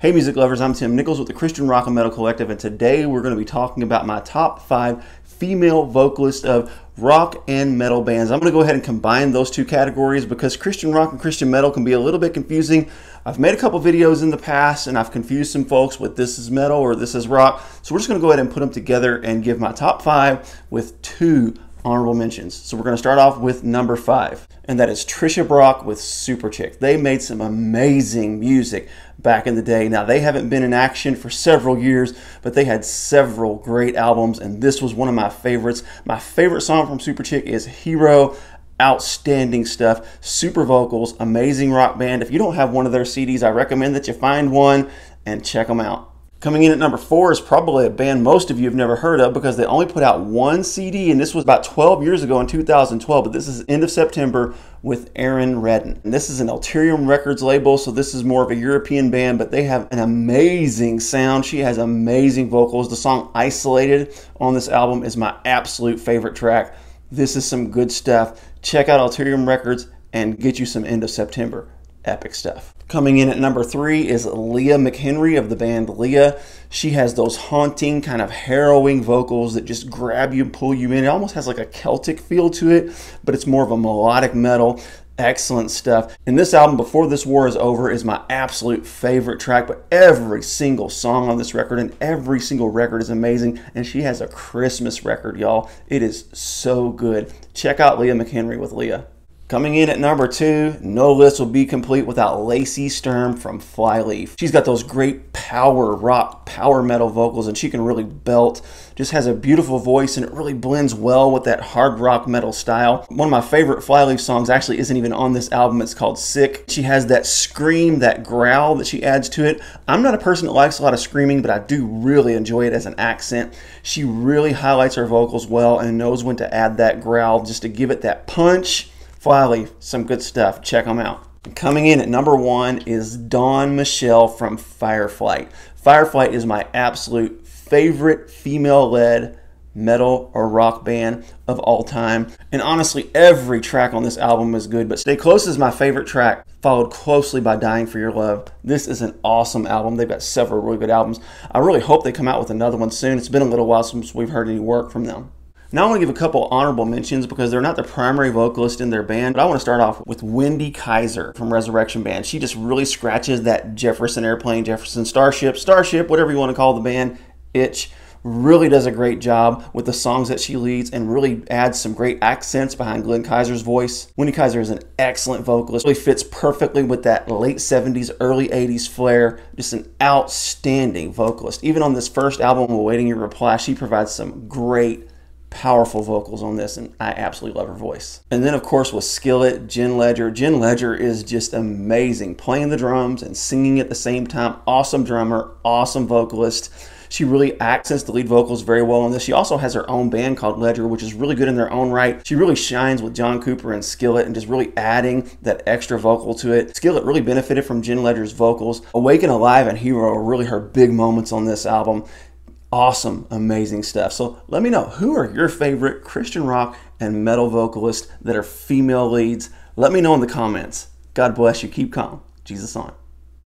Hey, music lovers, I'm Tim Nichols with the Christian Rock and Metal Collective, and today we're going to be talking about my top five female vocalists of rock and metal bands. I'm going to go ahead and combine those two categories because Christian rock and Christian metal can be a little bit confusing. I've made a couple videos in the past and I've confused some folks with this is metal or this is rock. So we're just going to go ahead and put them together and give my top five with two honorable mentions. So we're going to start off with number five, and that is Tricia Brock with Superchick. They made some amazing music back in the day. Now, they haven't been in action for several years, but they had several great albums, and this was one of my favorites. My favorite song from Superchick is Hero outstanding stuff. Super vocals, amazing rock band. If you don't have one of their CDs, I recommend that you find one and check them out. Coming in at number four is probably a band most of you have never heard of because they only put out one CD, and this was about 12 years ago in 2012. But this is end of September with Aaron Redden. And this is an Alterium Records label, so this is more of a European band, but they have an amazing sound. She has amazing vocals. The song Isolated on this album is my absolute favorite track. This is some good stuff. Check out Alterium Records and get you some end of September. Epic stuff. Coming in at number three is Leah McHenry of the band Leah. She has those haunting, kind of harrowing vocals that just grab you and pull you in. It almost has like a Celtic feel to it, but it's more of a melodic metal. Excellent stuff. And this album, Before This War Is Over, is my absolute favorite track, but every single song on this record and every single record is amazing. And she has a Christmas record, y'all. It is so good. Check out Leah McHenry with Leah. Coming in at number two, no list will be complete without Lacey Sturm from Flyleaf. She's got those great power rock, power metal vocals, and she can really belt. Just has a beautiful voice, and it really blends well with that hard rock metal style. One of my favorite Flyleaf songs actually isn't even on this album. It's called Sick. She has that scream, that growl that she adds to it. I'm not a person that likes a lot of screaming, but I do really enjoy it as an accent. She really highlights her vocals well and knows when to add that growl just to give it that punch Flyleaf, some good stuff. Check them out. Coming in at number one is Dawn Michele from Fireflight. Fireflight is my absolute favorite female led metal or rock band of all time. And honestly, every track on this album is good, but Stay Close is my favorite track, followed closely by Dying for Your Love. This is an awesome album. They've got several really good albums. I really hope they come out with another one soon. It's been a little while since we've heard any work from them. Now I want to give a couple honorable mentions because they're not the primary vocalist in their band, but I want to start off with Wendy Kaiser from Resurrection Band. She just really scratches that Jefferson Airplane, Jefferson Starship, Starship, whatever you want to call the band, itch. Really does a great job with the songs that she leads and really adds some great accents behind Glenn Kaiser's voice. Wendy Kaiser is an excellent vocalist, really fits perfectly with that late 70s, early 80s flair. Just an outstanding vocalist. Even on this first album, Awaiting Your Reply, she provides some great powerful vocals on this, and I absolutely love her voice. And then, of course, with Skillet, Jen Ledger. Jen Ledger is just amazing, playing the drums and singing at the same time. Awesome drummer, awesome vocalist. She really accents the lead vocals very well on this. She also has her own band called Ledger, which is really good in their own right. She really shines with John Cooper and Skillet and just really adding that extra vocal to it. Skillet really benefited from Jen Ledger's vocals. Awake and Alive and Hero are really her big moments on this album awesome, amazing stuff. So let me know who are your favorite Christian rock and metal vocalists that are female leads. Let me know in the comments. God bless you. Keep calm. Jesus on.